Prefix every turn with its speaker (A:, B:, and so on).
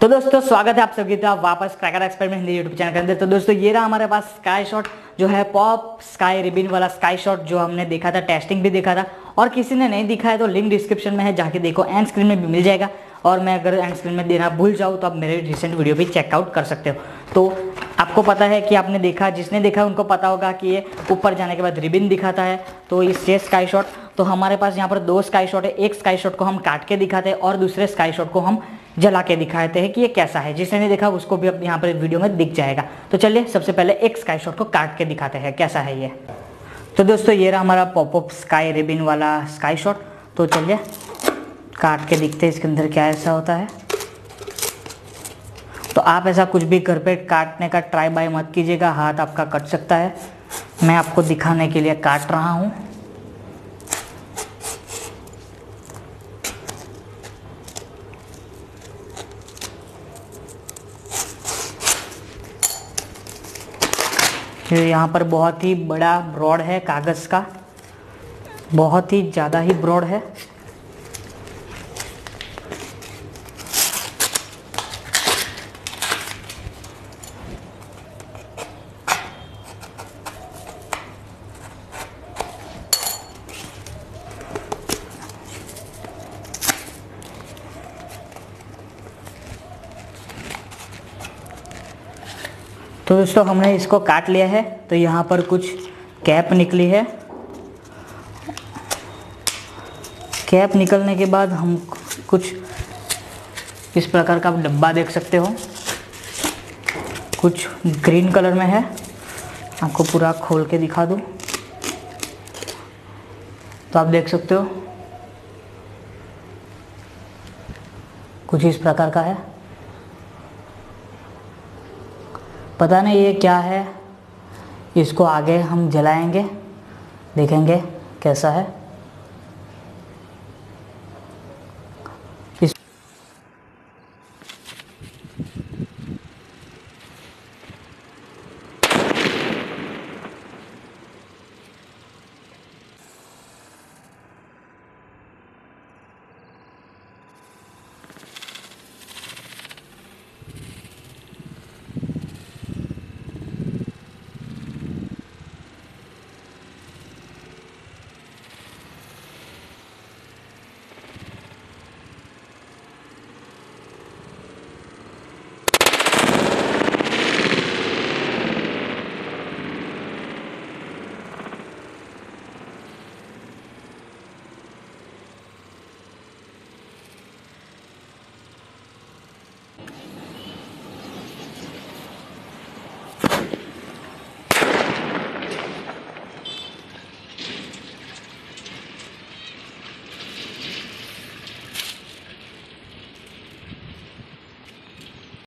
A: तो दोस्तों, स्वागत है आप सभी का वापस क्रैकर एक्सपेरिमेंट यूट्यूब चैनल के अंदर। तो दोस्तों, ये रहा हमारे पास स्काई शॉट जो है पॉप स्काई रिबिन वाला स्काई शॉट जो हमने देखा था टेस्टिंग भी देखा था। और किसी ने नहीं दिखा है तो लिंक डिस्क्रिप्शन में है, जाके देखो एंड स्क्रीन में भी मिल जाएगा। और मैं अगर एंड स्क्रीन में देना भूल जाऊँ तो आप मेरे रिसेंट वीडियो भी चेकआउट कर सकते हो। तो आपको पता है कि आपने देखा, जिसने देखा, उनको पता होगा कि ये ऊपर जाने के बाद रिबिन दिखाता है। तो इससे स्काई शॉट तो हमारे पास यहाँ पर दो स्काई शॉट है। एक स्काई शॉट को हम काट के दिखाते हैं और दूसरे स्काई शॉट को हम जला के दिखाते हैं कि ये कैसा है। जिसने नहीं देखा, उसको भी अब यहाँ पर वीडियो में दिख जाएगा। तो चलिए, सबसे पहले एक स्काई शॉट को काट के दिखाते हैं कैसा है ये। तो दोस्तों, ये रहा हमारा पॉपअप स्काई रिबिन वाला स्काई शॉट तो चलिए, काट के दिखते हैं इसके अंदर क्या ऐसा होता है। तो आप ऐसा कुछ भी घर पे काटने का ट्राई बाय मत कीजिएगा, हाथ आपका कट सकता है। मैं आपको दिखाने के लिए काट रहा हूँ। यहाँ पर बहुत ही बड़ा ब्रॉड है कागज़ का। बहुत ही ज़्यादा ही ब्रॉड है। तो दोस्तों, हमने इसको काट लिया है। तो यहाँ पर कुछ कैप निकली है। कैप निकलने के बाद हम कुछ इस प्रकार का डब्बा देख सकते हो। कुछ ग्रीन कलर में है। आपको पूरा खोल के दिखा दूँ। तो आप देख सकते हो। कुछ इस प्रकार का है। पता नहीं ये क्या है। इसको आगे हम जलाएँगे देखेंगे कैसा है।